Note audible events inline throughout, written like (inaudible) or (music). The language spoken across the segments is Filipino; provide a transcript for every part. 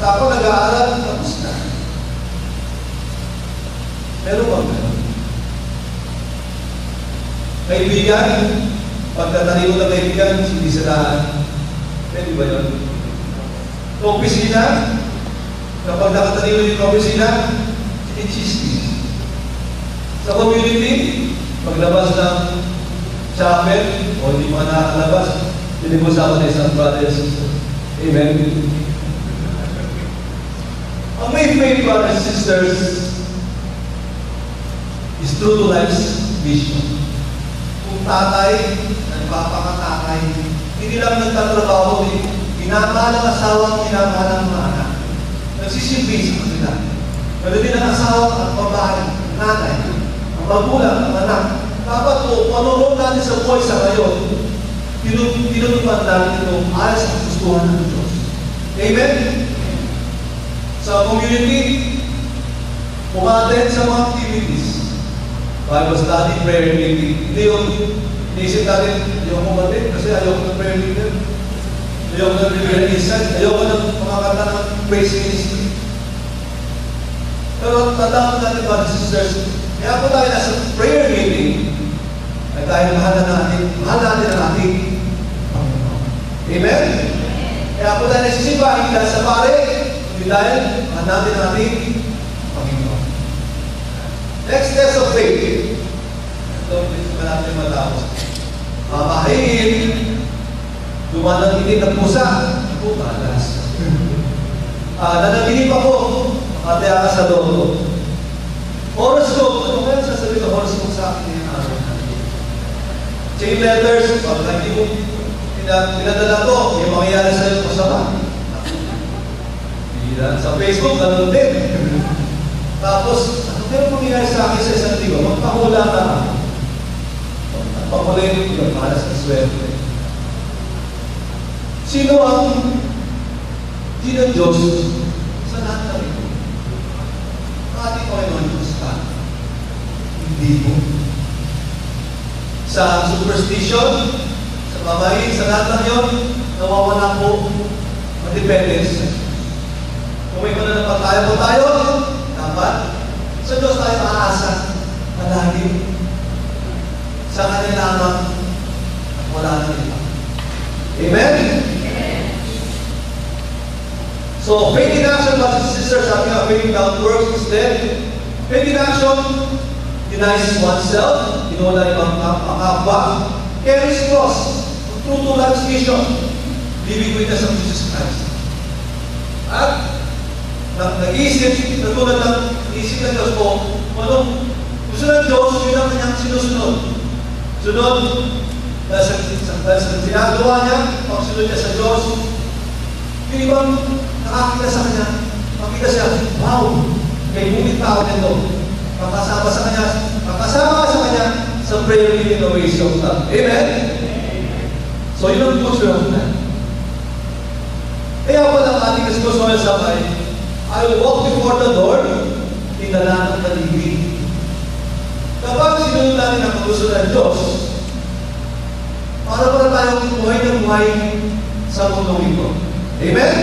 Ako nag-aaral, tapos na. Meron ba meron? Kaibigan, pagtatalino ng kaibigan, sinisiraan. Pwede ba yun? Opisina, kapag nakatalino yung opisina, sinichismis. Sa community, paglabas ng chapel, o hindi mga nakakalabas, pinibos ako na isang brother. Amen. Ang may faith, brothers and sisters, is true to life's vision. Kung tatay, nagpapakatatay, hindi lang nagtatrabaho, minamahal ang asawa, minamahal ang mga anak. Sa kanila. Pero din ang asawa at babae, nanay, ang magulang, ang anak. Dapat po, panonood natin sa buhay sa ngayon, tinutupad natin ito ayon sa gustuhan ng Diyos. Amen? Sa community, umaten sa mga activities. Bible study, prayer meeting. Hindi yung inisip natin, ayaw ko umaten kasi ayaw ko ng prayer meeting. Ayaw ko ng prayer insight. Ayaw ko ng mga kanta ng praise ministry. Pero tandaan natin, and sisters, kaya po tayo nasa prayer meeting, ay tayo mahal na natin, mahal natin ang ating. Amen? Kaya po tayo nagsisimba, hindi sa pare, dahil mahal natin Panginoon. Next test of faith. Ito, pa natin matapos. Mamahin, dumanang itin ng pusa, ako, malas. (laughs) Ah, nanaginip ako, makataya ka sa loob. Horoscope, ano kaya sasabihin ng horoscope sa akin ngayong araw? Chain letters, pag hindi mo pina- pinadala ko, yung mangyayari sa'yo Bira. Sa Facebook, ganun din. Tapos, ano kaya mangyayari sa akin sa isang linggo? Magpahula ka. Magpahula yung ito, para sa swerte. Sino ang Diyos sa lahat ng ito? Ating Panginoon Diyos ka. Hindi mo. Sa superstition, sa pamahin, sa lahat ng yun, nawawala po ang dependence. May mga na tayo po tayo, dapat sa Diyos tayo aasa palagi. Sa Kanya lamang wala na iba. Amen? So, faith in action, and sisters, sabi nga, faith without works is dead. Faith in action denies oneself, yung mga kapwa, carries cross, true to God's mission, living witness of Jesus Christ. Nag-iisip, natulad ng isip ng Diyos po, anong gusto ng Diyos, yun ang kanyang sinusunod. Sunod, dahil sa, dahil sa ginagawa niya, pagsunod niya sa Diyos, yung ibang nakakita sa kanya, makita siya, wow, may bumit tao nito. Makasama sa kanya, makasama ka sa kanya sa prayer meeting na God. Amen? So yun ang of man. Kaya pala ang ating diskusyon sa ay, I will walk before the Lord in the land of the living. Kapag sinunod natin ang gusto ng Diyos, para para tayong buhay ng buhay sa mundong ito. Amen?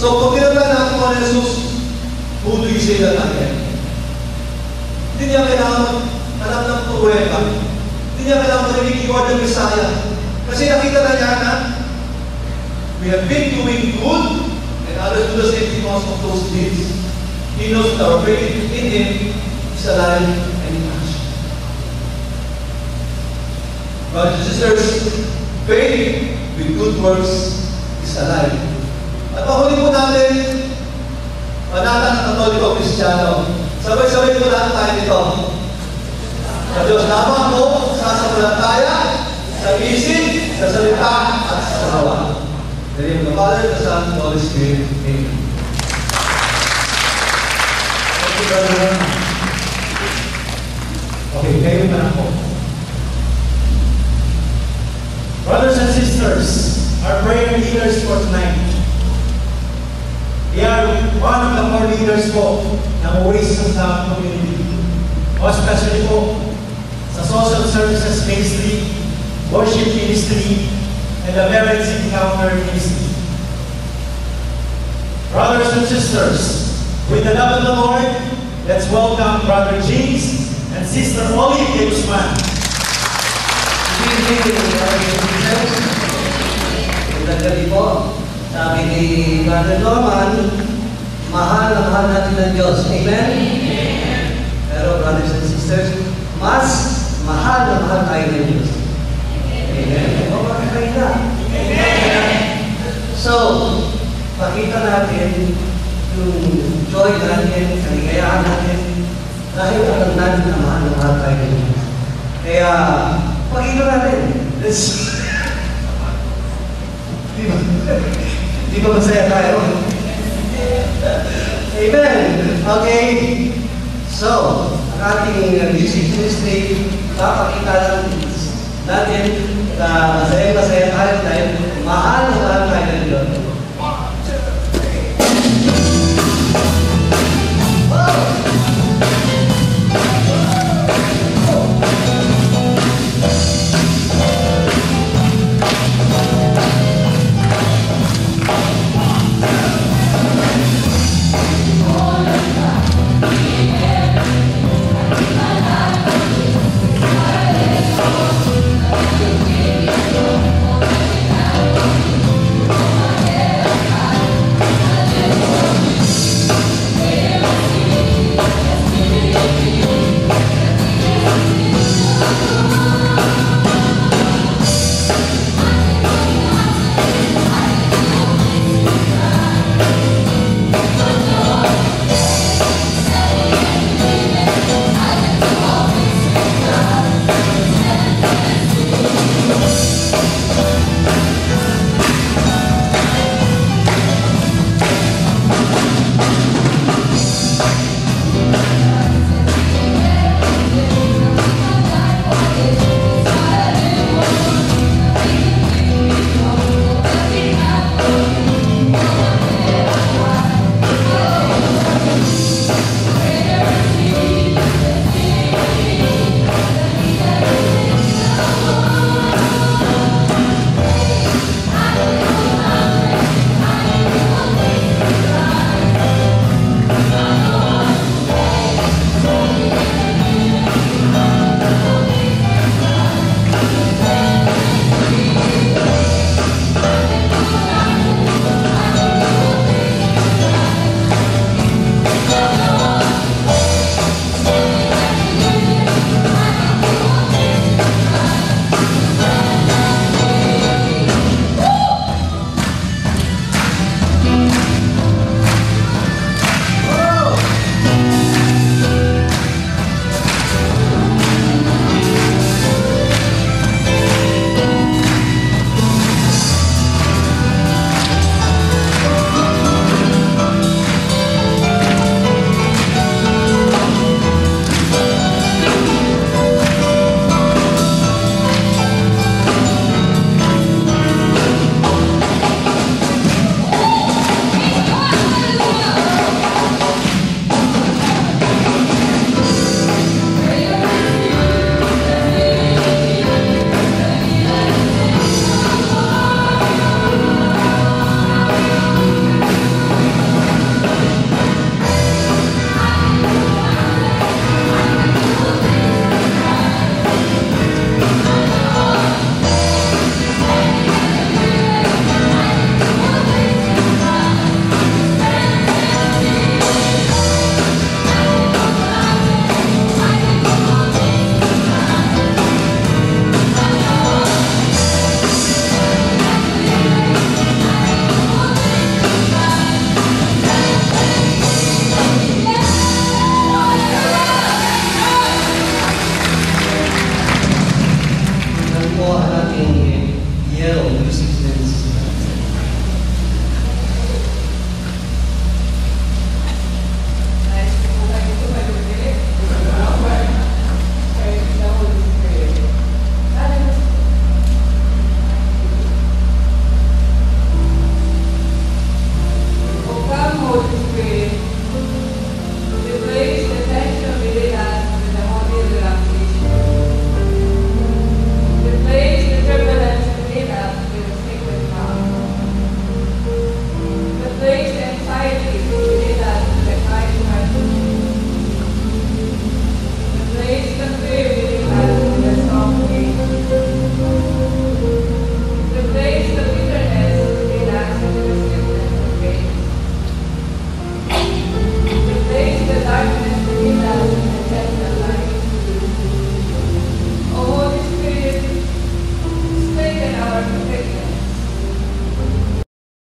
So, pag tinatay natin kung ano Jesus, who do you say that I am? Hindi niya kailangan alam ng pruweba. Hindi niya kailangan marinig yung word ng Messiah. Kasi nakita na niya na we have been doing good and others do the same because of those deeds. He knows that our faith in Him is alive and in action. Brothers and sisters, faith with good works is alive. At pahuli po natin, panatan ng Katoliko Kristiyano. Sabay-sabay po lahat tayo dito. Sa Diyos lamang po, sa sasampalataya, sa isip, sa salita, at sa gawa. The name of the Father, the Son, the Holy Spirit. Amen. Thank you, Brother Okay, kayo na. Brothers and sisters, our prayer leaders for tonight. They are one of the core leaders po ng Oasis Love Community. O especially po sa social services ministry, worship ministry, and the parents encounter music. Brothers and sisters, with the love of the Lord, let's welcome Brother James and Sister Olive Guzman. Good evening, brothers and sisters. Magandang gabi po. Sabi ni Brother Norman, mahal na mahal natin ng Diyos. Amen? Pero brothers and sisters, mas mahal na mahal tayo ng Diyos. Na? So, pakita natin yung joy natin, kaligayahan natin, dahil alam natin na mahal na mahal tayo Diyos. Kaya, pakita natin. Let's... Di ba? Di ba masaya tayo? Amen. Okay. So, ang ating music Tuesday, papakita natin na masaya-masaya tayo dahil